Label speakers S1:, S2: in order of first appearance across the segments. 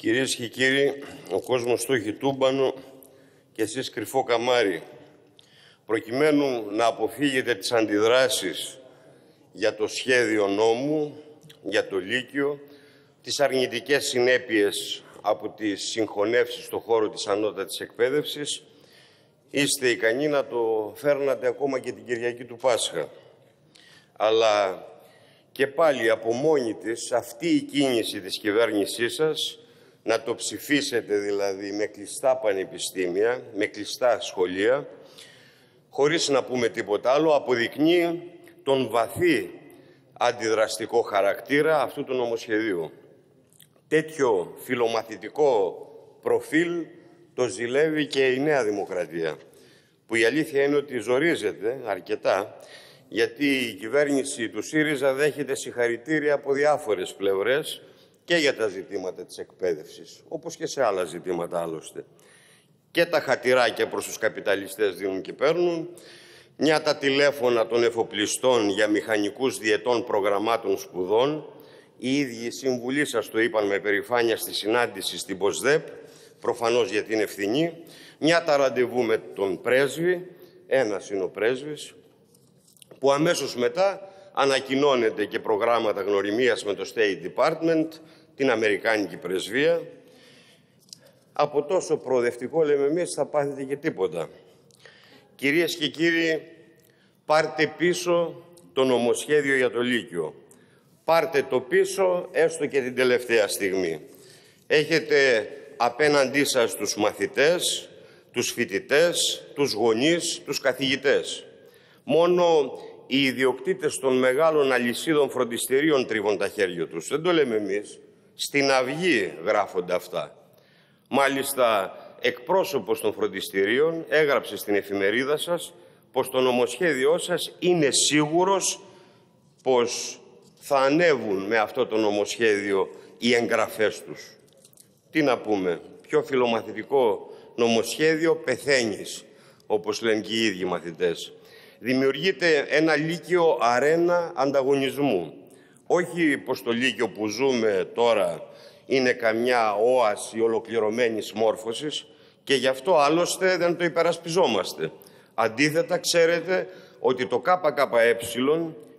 S1: Κυρίες και κύριοι, ο κόσμος το έχει τούμπανο και εσείς κρυφό καμάρι. Προκειμένου να αποφύγετε τις αντιδράσεις για το σχέδιο νόμου, για το Λύκειο, τις αρνητικές συνέπειες από τις συγχωνεύσεις στον χώρο της ανώτατης εκπαίδευσης, είστε ικανοί να το φέρνατε ακόμα και την Κυριακή του Πάσχα. Αλλά και πάλι από μόνη της αυτή η κίνηση της κυβέρνησής σας να το ψηφίσετε δηλαδή με κλειστά πανεπιστήμια, με κλειστά σχολεία, χωρίς να πούμε τίποτα άλλο, αποδεικνύει τον βαθύ αντιδραστικό χαρακτήρα αυτού του νομοσχεδίου. Τέτοιο φιλομαθητικό προφίλ το ζηλεύει και η Νέα Δημοκρατία, που η αλήθεια είναι ότι ζορίζεται αρκετά, γιατί η κυβέρνηση του ΣΥΡΙΖΑ δέχεται συγχαρητήρια από διάφορες πλευρές, και για τα ζητήματα της εκπαίδευσης, όπως και σε άλλα ζητήματα άλλωστε. Και τα χατηράκια προς τους καπιταλιστές δίνουν και παίρνουν, μια τα τηλέφωνα των εφοπλιστών για μηχανικούς διετών προγραμμάτων σπουδών, οι ίδιοι οι συμβουλοί σας το είπαν με περηφάνεια στη συνάντηση στην ΠΟΣΔΕΠ, προφανώς για την ευθυνή, μια τα ραντεβού με τον πρέσβη, ένας είναι ο πρέσβης, που αμέσως μετά ανακοινώνεται και προγράμματα γνωριμίας με το State Department, την Αμερικάνικη Πρεσβεία. Από τόσο προοδευτικό λέμε εμείς θα πάθετε και τίποτα. Κυρίες και κύριοι, πάρτε πίσω το νομοσχέδιο για το Λύκειο. Πάρτε το πίσω έστω και την τελευταία στιγμή. Έχετε απέναντί σας τους μαθητές, τους φοιτητές, τους γονείς, τους καθηγητές. Μόνο οι ιδιοκτήτες των μεγάλων αλυσίδων φροντιστηρίων τρίβουν τα χέρια τους. Δεν το λέμε εμείς. Στην Αυγή γράφονται αυτά. Μάλιστα, εκπρόσωπος των φροντιστηρίων έγραψε στην εφημερίδα σας πως το νομοσχέδιό σας είναι σίγουρος πως θα ανέβουν με αυτό το νομοσχέδιο οι εγγραφές τους. Τι να πούμε, πιο φιλομαθητικό νομοσχέδιο πεθαίνεις, όπως λένε και οι ίδιοι μαθητές. Δημιουργείται ένα λύκειο αρένα ανταγωνισμού όχι πως το Λύκειο που ζούμε τώρα είναι καμιά όαση ολοκληρωμένης μόρφωσης και γι' αυτό άλλωστε δεν το υπερασπιζόμαστε. Αντίθετα, ξέρετε ότι το ΚΚΕ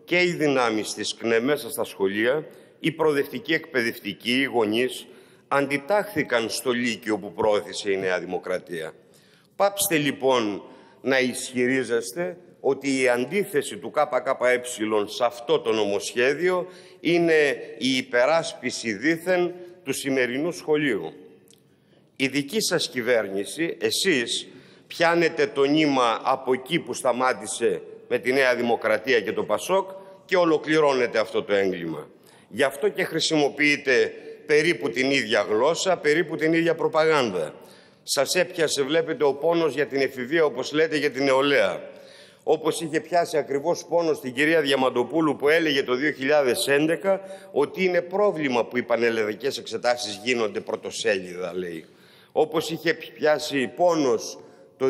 S1: και οι δυνάμεις της ΚΝΕ μέσα στα σχολεία, οι προοδευτικοί εκπαιδευτικοί, οι γονείς, αντιτάχθηκαν στο Λύκειο που πρόθεσε η Νέα Δημοκρατία. Πάψτε λοιπόν να ισχυρίζεστε ότι η αντίθεση του ΚΚΕ σε αυτό το νομοσχέδιο είναι η υπεράσπιση δήθεν του σημερινού σχολείου. Η δική σας κυβέρνηση, εσείς, πιάνετε το νήμα από εκεί που σταμάτησε με τη Νέα Δημοκρατία και το Πασόκ και ολοκληρώνετε αυτό το έγκλημα. Γι' αυτό και χρησιμοποιείτε περίπου την ίδια γλώσσα, περίπου την ίδια προπαγάνδα. Σας έπιασε, βλέπετε, ο πόνος για την εφηβεία, όπως λέτε, για την νεολαία όπως είχε πιάσει ακριβώς πόνο στην κυρία Διαμαντοπούλου που έλεγε το 2011 ότι είναι πρόβλημα που οι πανελλαδικές εξετάσεις γίνονται πρωτοσέλιδα, λέει. Όπως είχε πιάσει πόνος το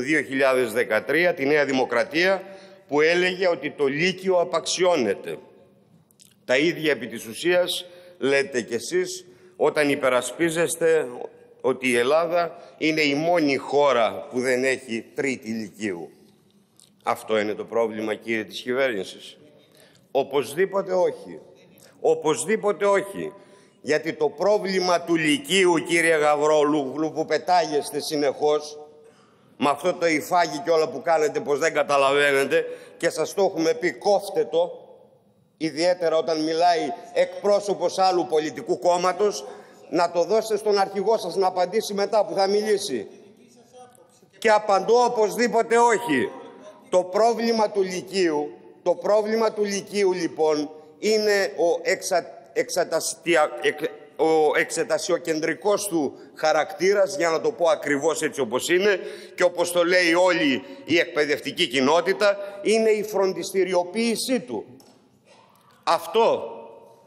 S1: 2013 τη Νέα Δημοκρατία που έλεγε ότι το Λύκειο απαξιώνεται. Τα ίδια επί της ουσίας λέτε κι εσείς όταν υπερασπίζεστε ότι η Ελλάδα είναι η μόνη χώρα που δεν έχει τρίτη Λυκείου. Αυτό είναι το πρόβλημα, κύριε, της κυβέρνησης. Οπωσδήποτε όχι. Οπωσδήποτε όχι. Γιατί το πρόβλημα του Λυκείου, κύριε Γαβρόλου, που πετάγεστε συνεχώς, με αυτό το υφάκι και όλα που κάνετε πως δεν καταλαβαίνετε και σας το έχουμε πει κόφτε το, ιδιαίτερα όταν μιλάει εκπρόσωπος άλλου πολιτικού κόμματος, να το δώσετε στον αρχηγό σας να απαντήσει μετά που θα μιλήσει. Και απαντώ οπωσδήποτε όχι. Το πρόβλημα του Λυκείου, το πρόβλημα του Λυκείου λοιπόν είναι ο, εξα, ο εξετασιοκεντρικός του χαρακτήρας, για να το πω ακριβώς έτσι όπως είναι, και όπως το λέει όλη η εκπαιδευτική κοινότητα, είναι η φροντιστηριοποίησή του. Αυτό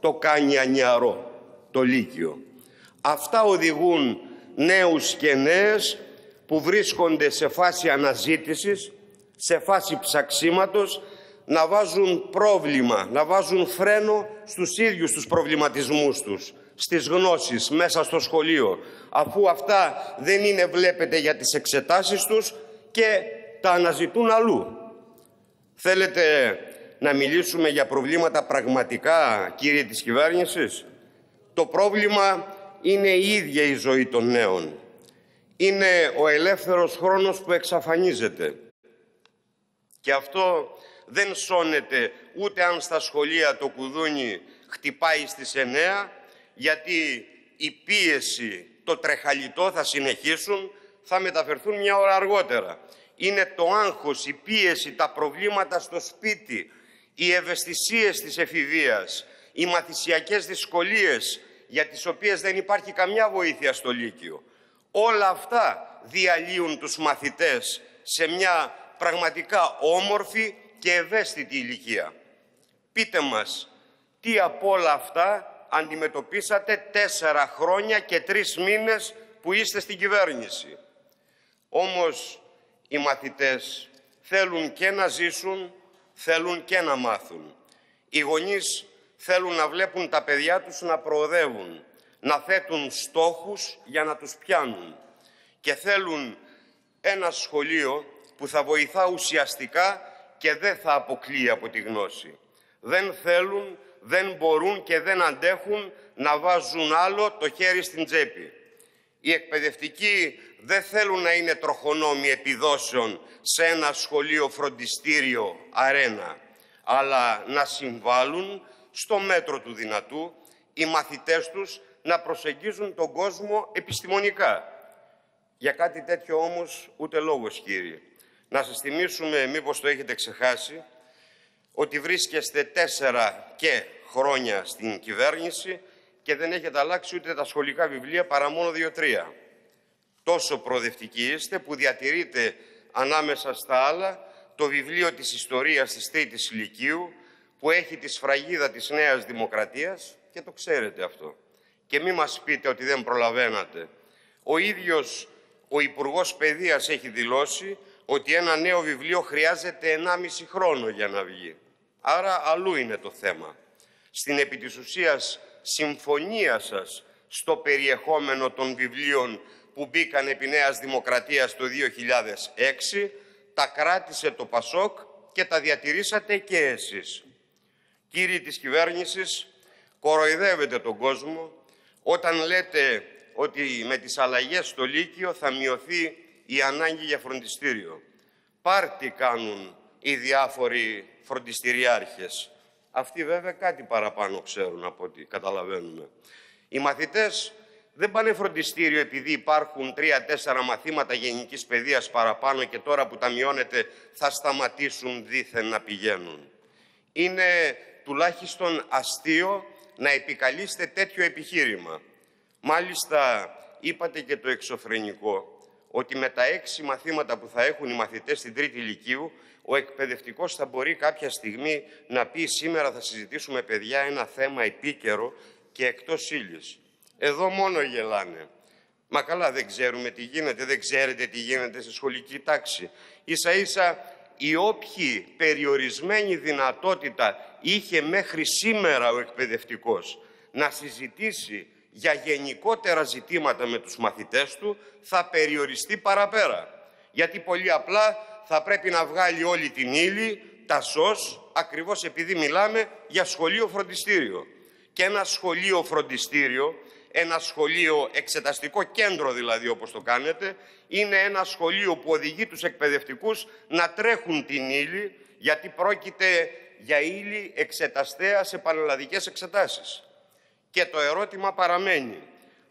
S1: το κάνει ανιαρό το Λύκειο. Αυτά οδηγούν νέους και νέες που βρίσκονται σε φάση αναζήτησης, σε φάση ψαξίματος να βάζουν πρόβλημα, να βάζουν φρένο στους ίδιους τους προβληματισμούς τους. στις γνώσεις μέσα στο σχολείο, αφού αυτά δεν είναι βλέπετε για τις εξετάσεις τους και τα αναζητούν αλλού. Θέλετε να μιλήσουμε για προβλήματα πραγματικά, κύριε της κυβέρνησης; Το πρόβλημα είναι η ίδια η ζωή των νέων. Είναι ο ελεύθερος χρόνος που εξαφανίζεται. Και αυτό δεν σώνεται ούτε αν στα σχολεία το κουδούνι χτυπάει στις 9, γιατί η πίεση, το τρεχαλιτό θα συνεχίσουν, θα μεταφερθούν μια ώρα αργότερα. Είναι το άγχος, η πίεση, τα προβλήματα στο σπίτι, οι ευαισθησίες της εφηβείας, οι μαθησιακές δυσκολίες για τις οποίες δεν υπάρχει καμιά βοήθεια στο Λύκειο. Όλα αυτά διαλύουν τους μαθητές σε μια πραγματικά όμορφη και ευαίσθητη ηλικία. Πείτε μας, τι από όλα αυτά αντιμετωπίσατε τέσσερα χρόνια και τρεις μήνες που είστε στην κυβέρνηση. Όμως οι μαθητές θέλουν και να ζήσουν, θέλουν και να μάθουν. Οι γονείς θέλουν να βλέπουν τα παιδιά τους να προοδεύουν, να θέτουν στόχους για να τους πιάνουν και θέλουν ένα σχολείο που θα βοηθά ουσιαστικά και δεν θα αποκλείει από τη γνώση. Δεν θέλουν, δεν μπορούν και δεν αντέχουν να βάζουν άλλο το χέρι στην τσέπη. Οι εκπαιδευτικοί δεν θέλουν να είναι τροχονόμοι επιδόσεων σε ένα σχολείο φροντιστήριο αρένα, αλλά να συμβάλλουν στο μέτρο του δυνατού οι μαθητές τους να προσεγγίζουν τον κόσμο επιστημονικά. Για κάτι τέτοιο όμως ούτε λόγος κύριε. Να σας θυμίσουμε, μήπως το έχετε ξεχάσει, ότι βρίσκεστε τέσσερα και χρόνια στην κυβέρνηση και δεν έχετε αλλάξει ούτε τα σχολικά βιβλία παρά μόνο δύο-τρία. Τόσο προοδευτικοί είστε που διατηρείτε ανάμεσα στα άλλα το βιβλίο της ιστορίας της Τρίτης Λυκείου που έχει τη σφραγίδα της Νέας Δημοκρατίας και το ξέρετε αυτό. Και μη μας πείτε ότι δεν προλαβαίνατε. Ο ίδιος ο Υπουργός Παιδείας έχει δηλώσει ότι ένα νέο βιβλίο χρειάζεται 1,5 χρόνο για να βγει. Άρα αλλού είναι το θέμα. Στην επί της ουσίας συμφωνία σας στο περιεχόμενο των βιβλίων που μπήκαν επί Νέας Δημοκρατίας το 2006, τα κράτησε το Πασόκ και τα διατηρήσατε και εσείς. Κύριοι της κυβέρνησης, κοροϊδεύετε τον κόσμο όταν λέτε ότι με τις αλλαγές στο Λύκειο θα μειωθεί η ανάγκη για φροντιστήριο. Πάρτι κάνουν οι διάφοροι φροντιστηριάρχες. Αυτοί βέβαια κάτι παραπάνω ξέρουν από ό,τι καταλαβαίνουμε. Οι μαθητές δεν πάνε φροντιστήριο επειδή υπάρχουν τρία-τέσσερα μαθήματα γενικής παιδείας παραπάνω και τώρα που τα μειώνεται θα σταματήσουν δήθεν να πηγαίνουν. Είναι τουλάχιστον αστείο να επικαλείστε τέτοιο επιχείρημα. Μάλιστα, είπατε και το εξωφρενικό, ότι με τα έξι μαθήματα που θα έχουν οι μαθητές στην τρίτη ηλικίου, ο εκπαιδευτικός θα μπορεί κάποια στιγμή να πει σήμερα θα συζητήσουμε παιδιά ένα θέμα επίκαιρο και εκτός ύλης. Εδώ μόνο γελάνε. Μα καλά δεν ξέρουμε τι γίνεται, δεν ξέρετε τι γίνεται στη σχολική τάξη. Ίσα ίσα η όποιη περιορισμένη δυνατότητα είχε μέχρι σήμερα ο εκπαιδευτικός να συζητήσει για γενικότερα ζητήματα με τους μαθητές του θα περιοριστεί παραπέρα. Γιατί πολύ απλά θα πρέπει να βγάλει όλη την ύλη, τα σως, ακριβώς επειδή μιλάμε για σχολείο φροντιστήριο. Και ένα σχολείο φροντιστήριο, ένα σχολείο εξεταστικό κέντρο δηλαδή όπως το κάνετε, είναι ένα σχολείο που οδηγεί τους εκπαιδευτικούς να τρέχουν την ύλη, γιατί πρόκειται για ύλη εξεταστέα σε πανελλαδικές εξετάσεις. Και το ερώτημα παραμένει.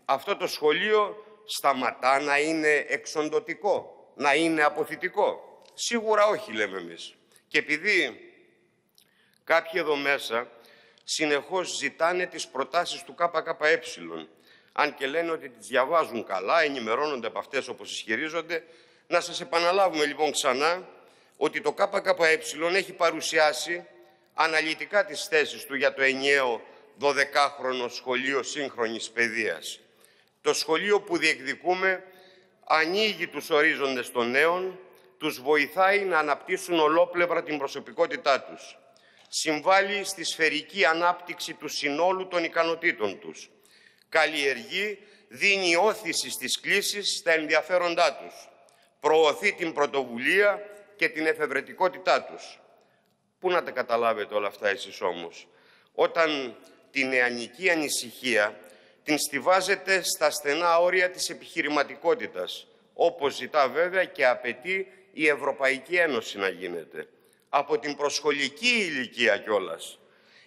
S1: Αυτό το σχολείο σταματά να είναι εξοντοτικό, να είναι αποθητικό; Σίγουρα όχι λέμε εμείς. Και επειδή κάποιοι εδώ μέσα συνεχώς ζητάνε τις προτάσεις του ΚΚΕ, αν και λένε ότι τις διαβάζουν καλά, ενημερώνονται από αυτές όπως ισχυρίζονται, να σας επαναλάβουμε λοιπόν ξανά ότι το ΚΚΕ έχει παρουσιάσει αναλυτικά τις θέσεις του για το ενιαίο 12χρονο σχολείο σύγχρονης παιδείας. Το σχολείο που διεκδικούμε ανοίγει τους ορίζοντες των νέων, τους βοηθάει να αναπτύσσουν ολόπλευρα την προσωπικότητά τους. Συμβάλλει στη σφαιρική ανάπτυξη του συνόλου των ικανοτήτων τους. καλλιεργεί, δίνει όθηση στις κλήσεις στα ενδιαφέροντά τους, προωθεί την πρωτοβουλία και την εφευρετικότητά τους. Πού να τα καταλάβετε όλα αυτά εσείς όμως, όταν την νεανική ανησυχία την στηβάζετε στα στενά όρια της επιχειρηματικότητας, όπως ζητά βέβαια και απαιτεί η Ευρωπαϊκή Ένωση να γίνεται. Από την προσχολική ηλικία κιόλας.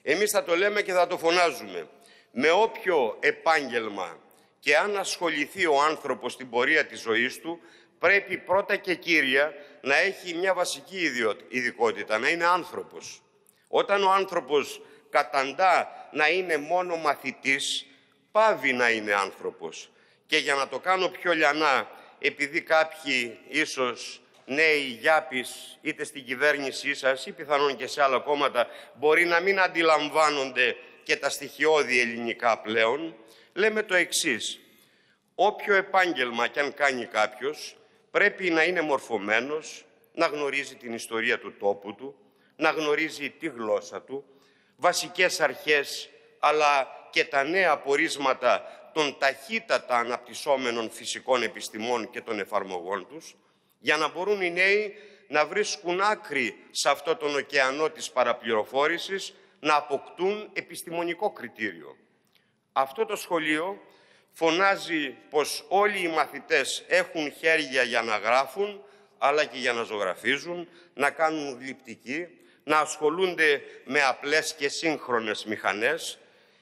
S1: Εμείς θα το λέμε και θα το φωνάζουμε. Με όποιο επάγγελμα και αν ασχοληθεί ο άνθρωπος στην πορεία της ζωής του, πρέπει πρώτα και κύρια να έχει μια βασική ειδικότητα, να είναι άνθρωπος. Όταν ο άνθρωπος καταντά να είναι μόνο μαθητής, πάβει να είναι άνθρωπος. Και για να το κάνω πιο λιανά, επειδή κάποιοι ίσως νέοι γιάπης είτε στην κυβέρνησή σας ή πιθανόν και σε άλλα κόμματα μπορεί να μην αντιλαμβάνονται και τα στοιχειώδη ελληνικά πλέον, λέμε το εξής. Όποιο επάγγελμα κι αν κάνει κάποιος, πρέπει να είναι μορφωμένος, να γνωρίζει την ιστορία του τόπου του, να γνωρίζει τη γλώσσα του, βασικές αρχές, αλλά και τα νέα πορίσματα των ταχύτατα αναπτυσσόμενων φυσικών επιστημών και των εφαρμογών τους, για να μπορούν οι νέοι να βρίσκουν άκρη σε αυτό τον ωκεανό της παραπληροφόρησης, να αποκτούν επιστημονικό κριτήριο. Αυτό το σχολείο φωνάζει πως όλοι οι μαθητές έχουν χέρια για να γράφουν, αλλά και για να ζωγραφίζουν, να κάνουν γλυπτική, να ασχολούνται με απλές και σύγχρονες μηχανές,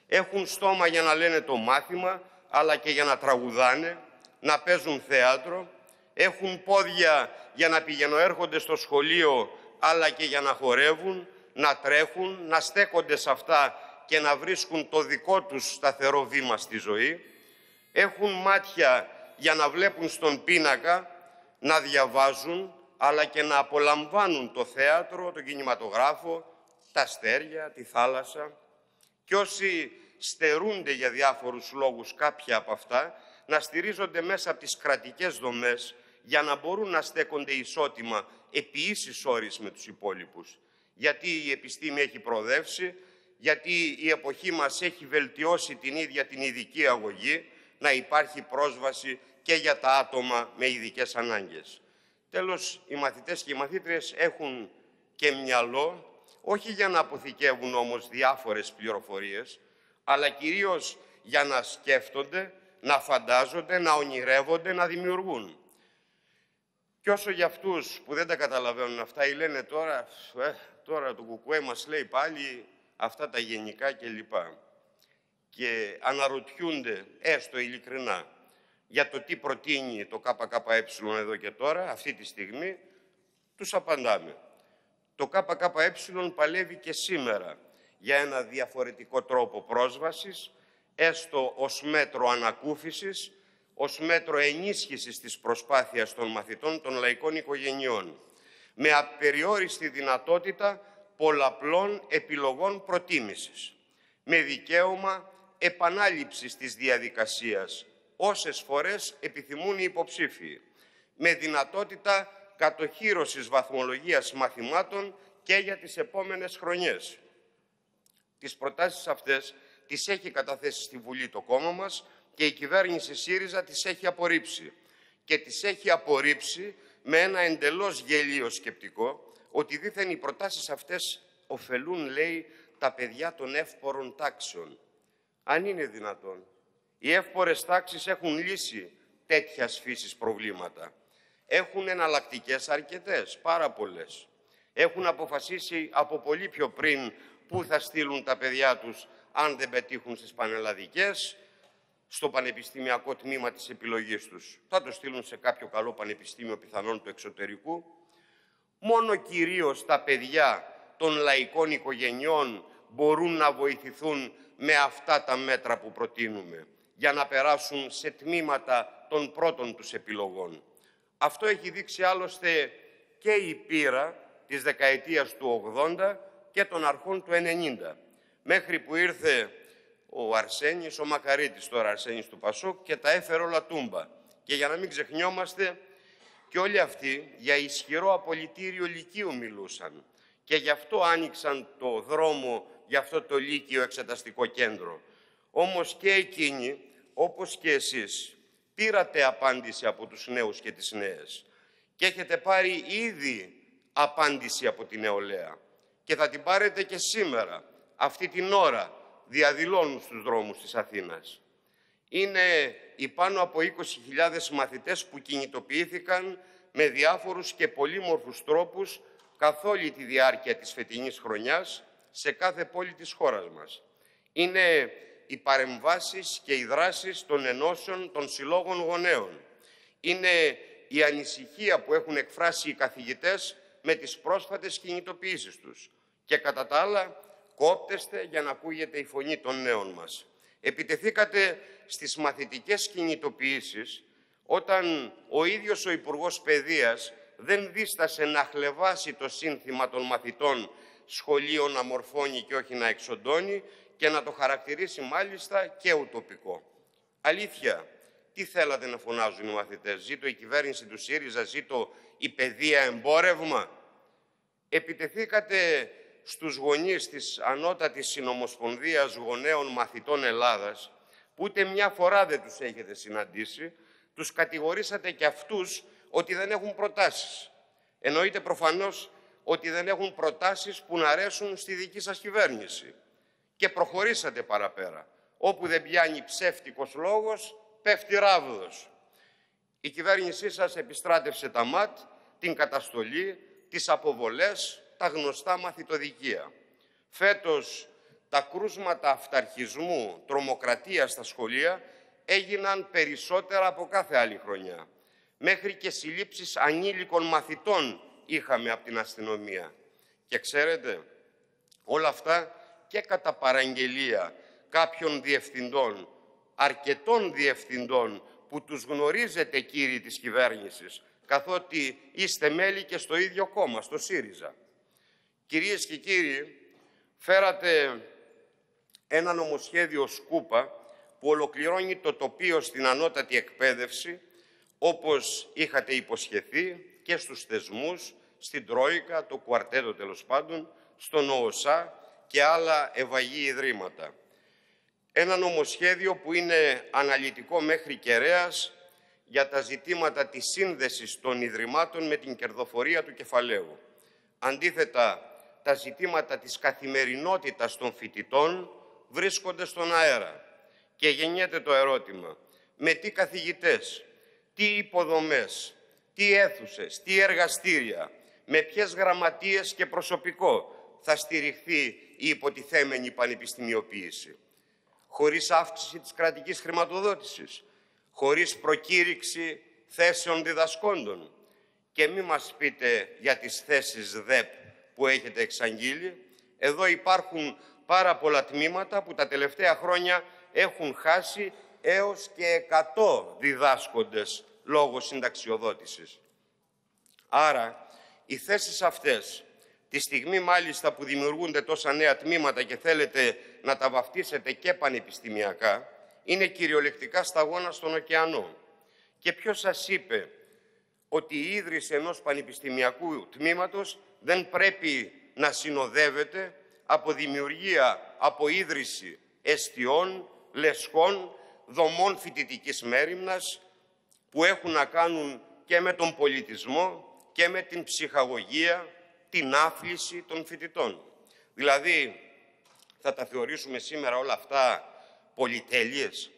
S1: έχουν στόμα για να λένε το μάθημα, αλλά και για να τραγουδάνε, να παίζουν θέατρο, έχουν πόδια για να πηγαινοέρχονται στο σχολείο, αλλά και για να χορεύουν, να τρέχουν, να στέκονται σε αυτά και να βρίσκουν το δικό τους σταθερό βήμα στη ζωή. Έχουν μάτια για να βλέπουν στον πίνακα, να διαβάζουν, αλλά και να απολαμβάνουν το θέατρο, τον κινηματογράφο, τα αστέρια, τη θάλασσα. Και όσοι στερούνται για διάφορους λόγους κάποια από αυτά, να στηρίζονται μέσα από τις κρατικές δομές για να μπορούν να στέκονται ισότιμα επί ίσης όρης με τους υπόλοιπους. Γιατί η επιστήμη έχει προοδεύσει, γιατί η εποχή μας έχει βελτιώσει την ίδια την ειδική αγωγή, να υπάρχει πρόσβαση και για τα άτομα με ειδικές ανάγκες. Τέλος, οι μαθητές και οι μαθήτριες έχουν και μυαλό, όχι για να αποθηκεύουν όμως διάφορες πληροφορίες, αλλά κυρίως για να σκέφτονται, να φαντάζονται, να ονειρεύονται, να δημιουργούν. Και όσο για αυτούς που δεν τα καταλαβαίνουν αυτά ή λένε τώρα, ε, τώρα το κουκουέ μας λέει πάλι αυτά τα γενικά κλπ. Και αναρωτιούνται, έστω ειλικρινά, για το τι προτείνει το ΚΚΕ εδώ και τώρα, αυτή τη στιγμή, τους απαντάμε. Το ΚΚΕ παλεύει και σήμερα για ένα διαφορετικό τρόπο πρόσβασης, έστω ως μέτρο ανακούφισης, ως μέτρο ενίσχυσης της προσπάθειας των μαθητών των λαϊκών οικογενειών, με απεριόριστη δυνατότητα πολλαπλών επιλογών προτίμησης, με δικαίωμα επανάληψης της διαδικασίας, όσες φορές επιθυμούν οι υποψήφοι, με δυνατότητα κατοχύρωσης βαθμολογίας μαθημάτων και για τις επόμενες χρονιές. Τις προτάσεις αυτές τις έχει καταθέσει στη Βουλή το κόμμα μας και η κυβέρνηση ΣΥΡΙΖΑ τις έχει απορρίψει. Και τις έχει απορρίψει με ένα εντελώς γελίο σκεπτικό ότι δήθεν οι προτάσεις αυτές ωφελούν, λέει, τα παιδιά των εύπορων τάξεων. Αν είναι δυνατόν. Οι εύπορες τάξεις έχουν λύσει τέτοιας φύσης προβλήματα. Έχουν εναλλακτικές αρκετές, πάρα πολλές. Έχουν αποφασίσει από πολύ πιο πριν πού θα στείλουν τα παιδιά τους αν δεν πετύχουν στις πανελλαδικές, στο πανεπιστημιακό τμήμα της επιλογής τους. Θα το στείλουν σε κάποιο καλό πανεπιστήμιο πιθανόν του εξωτερικού. Μόνο κυρίως τα παιδιά των λαϊκών οικογενειών μπορούν να βοηθηθούν με αυτά τα μέτρα που προτείνουμε για να περάσουν σε τμήματα των πρώτων τους επιλογών. Αυτό έχει δείξει άλλωστε και η πείρα της δεκαετίας του 80 και των αρχών του 90, μέχρι που ήρθε ο Αρσένης, ο Μακαρίτης τώρα Αρσένης του Πασόκ και τα έφερε όλα τούμπα. Και για να μην ξεχνιόμαστε, και όλοι αυτοί για ισχυρό απολυτήριο λυκείου μιλούσαν. Και γι' αυτό άνοιξαν το δρόμο για αυτό το λύκειο εξεταστικό κέντρο. Όμως και εκείνοι όπως και εσείς, πήρατε απάντηση από τους νέους και τις νέες και έχετε πάρει ήδη απάντηση από την νεολαία και θα την πάρετε και σήμερα, αυτή την ώρα, διαδηλώνουν στους δρόμους της Αθήνας. Είναι οι πάνω από 20.000 μαθητές που κινητοποιήθηκαν με διάφορους και πολύμορφους τρόπους καθ' όλη τη διάρκεια της φετινής χρονιάς σε κάθε πόλη της χώρας μας. Είναι οι παρεμβάσεις και οι δράσεις των ενώσεων των συλλόγων γονέων. Είναι η ανησυχία που έχουν εκφράσει οι καθηγητές με τις πρόσφατες κινητοποιήσεις τους. Και κατά τα άλλα, κόπτεστε για να ακούγεται η φωνή των νέων μας. Επιτεθήκατε στις μαθητικές κινητοποιήσεις όταν ο ίδιος ο Υπουργός Παιδείας δεν δίστασε να χλεβάσει το σύνθημα των μαθητών σχολείο να μορφώνει και όχι να εξοντώνει και να το χαρακτηρίσει μάλιστα και ουτοπικό. Αλήθεια, τι θέλατε να φωνάζουν οι μαθητές, ζήτω η κυβέρνηση του ΣΥΡΙΖΑ, ζήτω η παιδεία εμπόρευμα; Επιτεθήκατε στους γονείς της Ανώτατης Συνομοσπονδίας Γονέων Μαθητών Ελλάδας, που ούτε μια φορά δεν τους έχετε συναντήσει, τους κατηγορήσατε και αυτούς ότι δεν έχουν προτάσεις. Εννοείται προφανώς ότι δεν έχουν προτάσεις που να αρέσουν στη δική σας κυβέρνηση. Και προχωρήσατε παραπέρα. Όπου δεν πιάνει ψεύτικος λόγος, πέφτει ράβδος. Η κυβέρνησή σας επιστράτευσε τα ΜΑΤ, την καταστολή, τις αποβολές, τα γνωστά μαθητοδικεία. Φέτος τα κρούσματα αυταρχισμού, τρομοκρατία στα σχολεία έγιναν περισσότερα από κάθε άλλη χρονιά. Μέχρι και συλλήψεις ανήλικων μαθητών είχαμε από την αστυνομία. Και ξέρετε, όλα αυτά και κατά παραγγελία κάποιων διευθυντών, αρκετών διευθυντών που τους γνωρίζετε κύριοι της κυβέρνησης, καθότι είστε μέλη και στο ίδιο κόμμα, στο ΣΥΡΙΖΑ. Κυρίες και κύριοι, φέρατε ένα νομοσχέδιο Σκούπα που ολοκληρώνει το τοπίο στην ανώτατη εκπαίδευση όπως είχατε υποσχεθεί και στους θεσμούς, στην Τρόικα, το κουαρτέτο τέλος πάντων, στον ΟΟΣΑ και άλλα ευαγή ιδρύματα. Ένα νομοσχέδιο που είναι αναλυτικό μέχρι κεραίας για τα ζητήματα της σύνδεσης των ιδρυμάτων με την κερδοφορία του κεφαλαίου. Αντίθετα, τα ζητήματα της καθημερινότητας των φοιτητών βρίσκονται στον αέρα. Και γεννιέται το ερώτημα, με τι καθηγητές, τι υποδομές, τι αίθουσες, τι εργαστήρια, με ποιες γραμματείες και προσωπικό θα στηριχθεί η υποτιθέμενη πανεπιστημιοποίηση. Χωρίς αύξηση της κρατικής χρηματοδότησης, χωρίς προκήρυξη θέσεων διδασκόντων. Και μη μας πείτε για τις θέσεις ΔΕΠ που έχετε εξαγγείλει. Εδώ υπάρχουν πάρα πολλά τμήματα που τα τελευταία χρόνια έχουν χάσει έως και 100 διδάσκοντες λόγω συνταξιοδότησης. Άρα, οι θέσεις αυτές, τη στιγμή μάλιστα που δημιουργούνται τόσα νέα τμήματα και θέλετε να τα βαφτίσετε και πανεπιστημιακά, είναι κυριολεκτικά σταγόνα στον ωκεανό. Και ποιος σας είπε ότι η ίδρυση ενός πανεπιστημιακού τμήματος δεν πρέπει να συνοδεύεται από δημιουργία, από ίδρυση εστιών, λεσχών, δομών φοιτητικής μέρημνας που έχουν να κάνουν και με τον πολιτισμό και με την ψυχαγωγία, την άφληση των φοιτητών. Δηλαδή, θα τα θεωρήσουμε σήμερα όλα αυτά πολυτέλειες;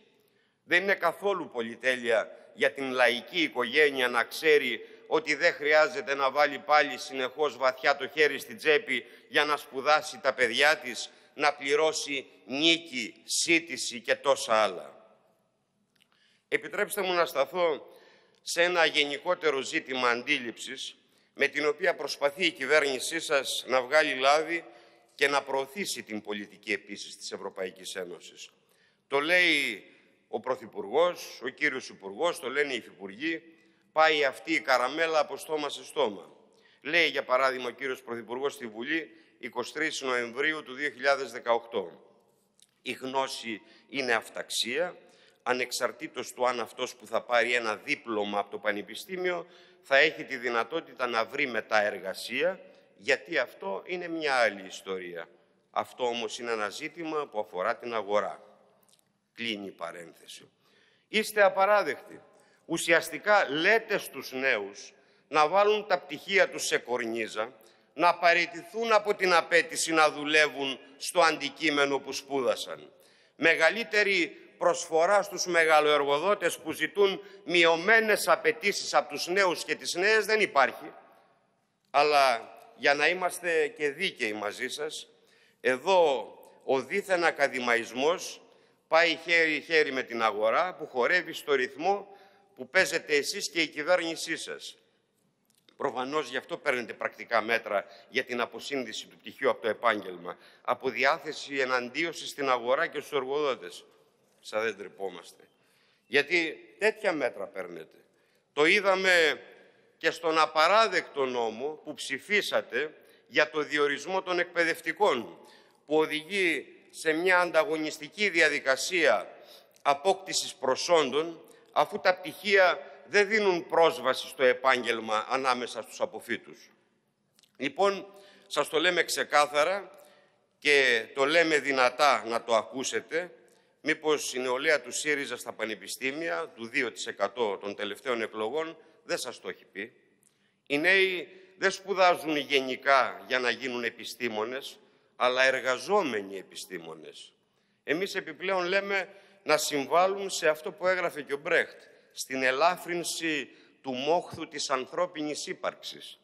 S1: Δεν είναι καθόλου πολυτέλεια για την λαϊκή οικογένεια να ξέρει ότι δεν χρειάζεται να βάλει πάλι συνεχώς βαθιά το χέρι στην τσέπη για να σπουδάσει τα παιδιά της, να πληρώσει νίκη, σύντηση και τόσα άλλα. Επιτρέψτε μου να σταθώ σε ένα γενικότερο ζήτημα αντίληψης με την οποία προσπαθεί η κυβέρνησή σας να βγάλει λάδι και να προωθήσει την πολιτική επίσης της Ευρωπαϊκής Ένωσης. Το λέει ο Πρωθυπουργός, ο κύριος Υπουργός, το λένε οι Υφυπουργοί, πάει αυτή η καραμέλα από στόμα σε στόμα. Λέει, για παράδειγμα, ο κύριος Πρωθυπουργός στη Βουλή 23 Νοεμβρίου του 2018. Η γνώση είναι αυταξία, ανεξαρτήτως του αν αυτός που θα πάρει ένα δίπλωμα από το Πανεπιστήμιο θα έχει τη δυνατότητα να βρει μετά εργασία, γιατί αυτό είναι μια άλλη ιστορία. Αυτό όμως είναι ένα ζήτημα που αφορά την αγορά. Κλείνει η παρένθεση. Είστε απαράδεκτοι. Ουσιαστικά λέτε στους νέους να βάλουν τα πτυχία τους σε κορνίζα, να παραιτηθούν από την απέτηση να δουλεύουν στο αντικείμενο που σπούδασαν. Μεγαλύτερη προσφορά στους μεγαλοεργοδότες που ζητούν μειωμένες απαιτήσεις από τους νέους και τις νέες δεν υπάρχει. Αλλά για να είμαστε και δίκαιοι μαζί σας, εδώ ο δίθεν ακαδημαϊσμός πάει χέρι-χέρι με την αγορά που χορεύει στο ρυθμό που παίζετε εσείς και η κυβέρνησή σας. Προφανώς γι' αυτό παίρνετε πρακτικά μέτρα για την αποσύνδεση του πτυχίου από το επάγγελμα, από διάθεση εναντίωσης στην αγορά και στους εργοδότες. Σαν δεν τρυπόμαστε. Γιατί τέτοια μέτρα παίρνετε. Το είδαμε και στον απαράδεκτο νόμο που ψηφίσατε για το διορισμό των εκπαιδευτικών, που οδηγεί σε μια ανταγωνιστική διαδικασία απόκτησης προσόντων, αφού τα πτυχία δεν δίνουν πρόσβαση στο επάγγελμα ανάμεσα στους αποφύτους. Λοιπόν, σας το λέμε ξεκάθαρα και το λέμε δυνατά να το ακούσετε, μήπως η νεολαία του ΣΥΡΙΖΑ στα πανεπιστήμια, του 2% των τελευταίων εκλογών, δεν σας το έχει πει. Οι νέοι δεν σπουδάζουν γενικά για να γίνουν επιστήμονες, αλλά εργαζόμενοι επιστήμονες. Εμείς επιπλέον λέμε να συμβάλλουν σε αυτό που έγραφε και ο Μπρέχτ, στην ελάφρυνση του μόχθου της ανθρώπινης ύπαρξης.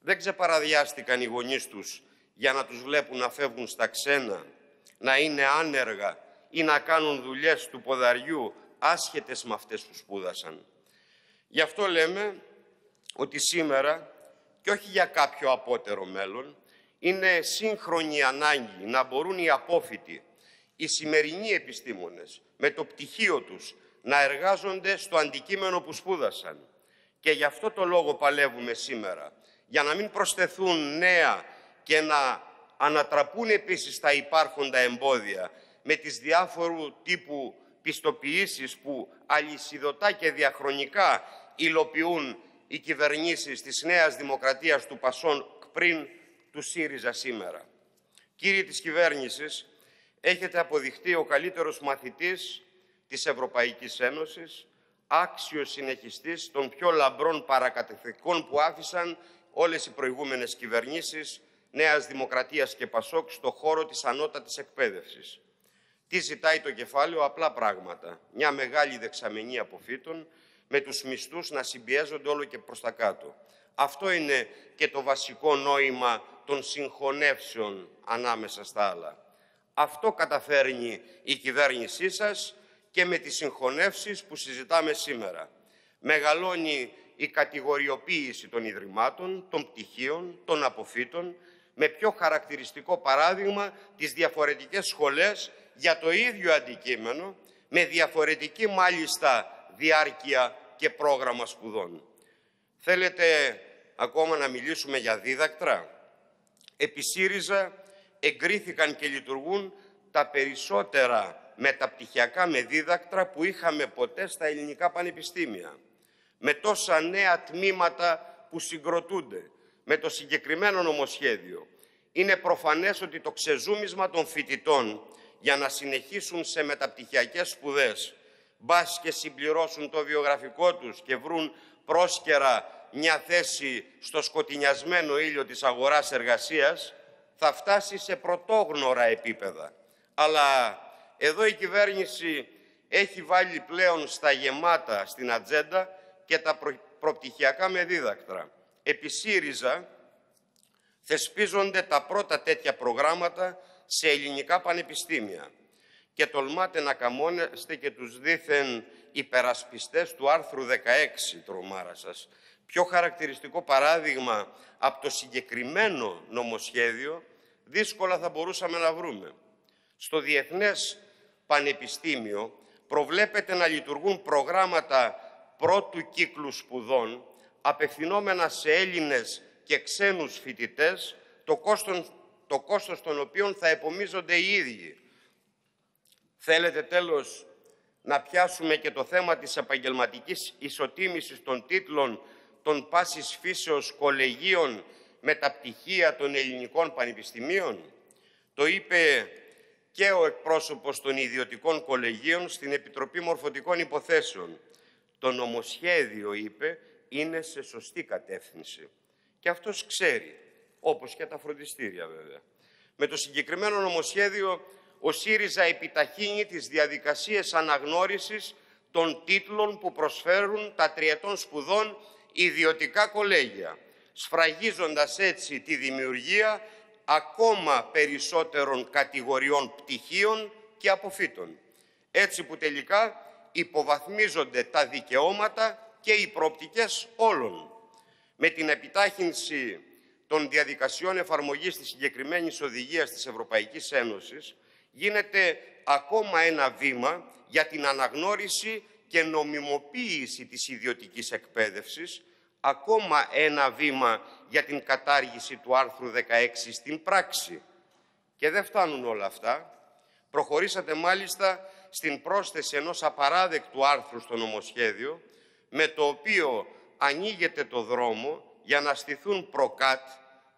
S1: Δεν ξεπαραδιάστηκαν οι γονείς τους για να τους βλέπουν να φεύγουν στα ξένα, να είναι άνεργα ή να κάνουν δουλειές του ποδαριού άσχετες με αυτές που σπούδασαν. Γι' αυτό λέμε ότι σήμερα, και όχι για κάποιο απότερο μέλλον, είναι σύγχρονη ανάγκη να μπορούν οι απόφοιτοι, οι σημερινοί επιστήμονες, με το πτυχίο τους, να εργάζονται στο αντικείμενο που σπούδασαν. Και γι' αυτό το λόγο παλεύουμε σήμερα, για να μην προσθεθούν νέα και να ανατραπούν επίσης τα υπάρχοντα εμπόδια με τις διάφορου τύπου πιστοποιήσεις που αλυσιδωτά και διαχρονικά υλοποιούν οι κυβερνήσεις της Νέας Δημοκρατίας του Πασόν πριν του ΣΥΡΙΖΑ σήμερα. Κύριοι της κυβέρνησης, έχετε αποδειχτεί ο καλύτερος μαθητής της Ευρωπαϊκής Ένωσης, άξιος συνεχιστής των πιο λαμπρών παρακατεθεκών που άφησαν όλες οι προηγούμενες κυβερνήσεις Νέας Δημοκρατίας και Πασόκ στο χώρο της ανώτατης εκπαίδευσης. Τι ζητάει το κεφάλαιο, απλά πράγματα. Μια μεγάλη δεξαμενή αποφύτων, με τους μισθούς να συμπιέζονται όλο και προς τα κάτω. Αυτό είναι και το βασικό νόημα των συγχωνεύσεων ανάμεσα στα άλλα. Αυτό καταφέρνει η κυβέρνησή σας και με τις συγχωνεύσεις που συζητάμε σήμερα. Μεγαλώνει η κατηγοριοποίηση των ιδρυμάτων, των πτυχίων, των αποφύτων, με πιο χαρακτηριστικό παράδειγμα τις διαφορετικές σχολές για το ίδιο αντικείμενο, με διαφορετική μάλιστα διάρκεια και πρόγραμμα σπουδών. Θέλετε ακόμα να μιλήσουμε για δίδακτρα; Επί ΣΥΡΙΖΑ εγκρίθηκαν και λειτουργούν τα περισσότερα μεταπτυχιακά με δίδακτρα που είχαμε ποτέ στα ελληνικά πανεπιστήμια. Με τόσα νέα τμήματα που συγκροτούνται, με το συγκεκριμένο νομοσχέδιο. Είναι προφανές ότι το ξεζούμισμα των φοιτητών για να συνεχίσουν σε μεταπτυχιακές σπουδές μπας και συμπληρώσουν το βιογραφικό τους και βρουν πρόσκαιρα μια θέση στο σκοτεινιασμένο ήλιο της αγοράς εργασίας, θα φτάσει σε πρωτόγνωρα επίπεδα. Αλλά εδώ η κυβέρνηση έχει βάλει πλέον στα γεμάτα στην ατζέντα και τα προ... προπτυχιακά με δίδακτρα. Επί ΣΥΡΙΖΑ θεσπίζονται τα πρώτα τέτοια προγράμματα σε ελληνικά πανεπιστήμια και τολμάτε να καμώνεστε και τους δήθεν υπερασπιστές του άρθρου 16, τρομάρα σας. Πιο χαρακτηριστικό παράδειγμα από το συγκεκριμένο νομοσχέδιο δύσκολα θα μπορούσαμε να βρούμε. Στο Διεθνές Πανεπιστήμιο προβλέπεται να λειτουργούν προγράμματα πρώτου κύκλου σπουδών απευθυνόμενα σε Έλληνες και ξένους φοιτητές, το κόστος, το κόστος των οποίων θα επομίζονται οι ίδιοι Θέλετε τέλος να πιάσουμε και το θέμα της επαγγελματικής ισοτίμησης των τίτλων των πάσης φύσεως κολεγίων με τα πτυχία των ελληνικών πανεπιστημίων; Το είπε και ο εκπρόσωπος των ιδιωτικών κολεγίων στην Επιτροπή Μορφωτικών Υποθέσεων. Το νομοσχέδιο, είπε, είναι σε σωστή κατεύθυνση. Και αυτός ξέρει, όπως και τα φροντιστήρια βέβαια. Με το συγκεκριμένο νομοσχέδιο, ο ΣΥΡΙΖΑ επιταχύνει τις διαδικασίες αναγνώρισης των τίτλων που προσφέρουν τα τριετών σπουδών ιδιωτικά κολέγια, σφραγίζοντας έτσι τη δημιουργία ακόμα περισσότερων κατηγοριών πτυχίων και αποφύτων. Έτσι που τελικά υποβαθμίζονται τα δικαιώματα και οι προοπτικές όλων. Με την επιτάχυνση των διαδικασιών εφαρμογής της συγκεκριμένης οδηγίας της Ευρωπαϊκής Ένωσης γίνεται ακόμα ένα βήμα για την αναγνώριση και νομιμοποίηση της ιδιωτικής εκπαίδευσης, ακόμα ένα βήμα για την κατάργηση του άρθρου 16 στην πράξη. Και δεν φτάνουν όλα αυτά. Προχωρήσατε μάλιστα στην πρόσθεση ενός απαράδεκτου άρθρου στο νομοσχέδιο, με το οποίο ανοίγεται το δρόμο για να στηθούν προκάτ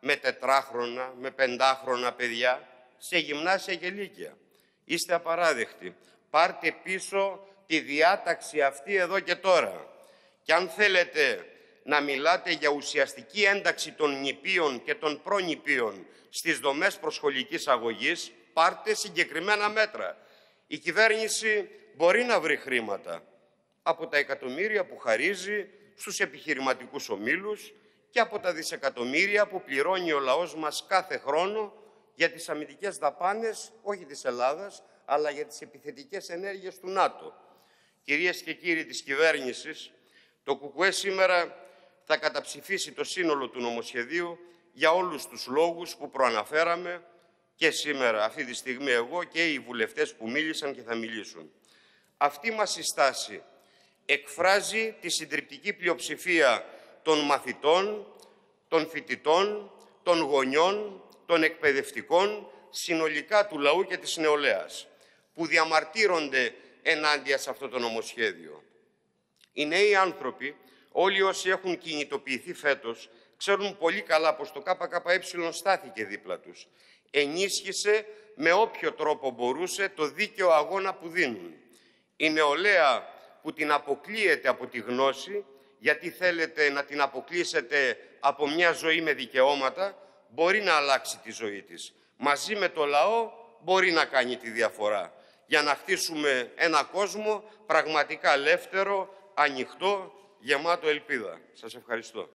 S1: με τετράχρονα, με πεντάχρονα παιδιά σε γυμνάσια και λύκεια. Είστε απαράδεκτοι. Πάρτε πίσω τη διάταξη αυτή εδώ και τώρα. Και αν θέλετε να μιλάτε για ουσιαστική ένταξη των νηπίων και των προνηπίων στις δομές προσχολικής αγωγής, πάρτε συγκεκριμένα μέτρα. Η κυβέρνηση μπορεί να βρει χρήματα από τα εκατομμύρια που χαρίζει στους επιχειρηματικούς ομίλους και από τα δισεκατομμύρια που πληρώνει ο λαός μας κάθε χρόνο για τις αμυντικές δαπάνες, όχι της Ελλάδας, αλλά για τις επιθετικές ενέργειες του ΝΑΤΟ. Κυρίες και κύριοι της κυβέρνησης, το ΚΚΕ σήμερα θα καταψηφίσει το σύνολο του νομοσχεδίου για όλους τους λόγους που προαναφέραμε και σήμερα, αυτή τη στιγμή εγώ και οι βουλευτές που μίλησαν και θα μιλήσουν. Αυτή μας η στάση εκφράζει τη συντριπτική πλειοψηφία των μαθητών, των φοιτητών, των γονιών, των εκπαιδευτικών, συνολικά του λαού και της νεολαίας, που διαμαρτύρονται ενάντια σε αυτό το νομοσχέδιο. Οι νέοι άνθρωποι, όλοι όσοι έχουν κινητοποιηθεί φέτος, ξέρουν πολύ καλά πως το ΚΚΕ στάθηκε δίπλα τους. Ενίσχυσε με όποιο τρόπο μπορούσε το δίκαιο αγώνα που δίνουν. Η νεολαία που την αποκλείεται από τη γνώση, γιατί θέλετε να την αποκλείσετε από μια ζωή με δικαιώματα, μπορεί να αλλάξει τη ζωή της. Μαζί με το λαό μπορεί να κάνει τη διαφορά για να χτίσουμε ένα κόσμο πραγματικά ελεύθερο, ανοιχτό, γεμάτο ελπίδα. Σας ευχαριστώ.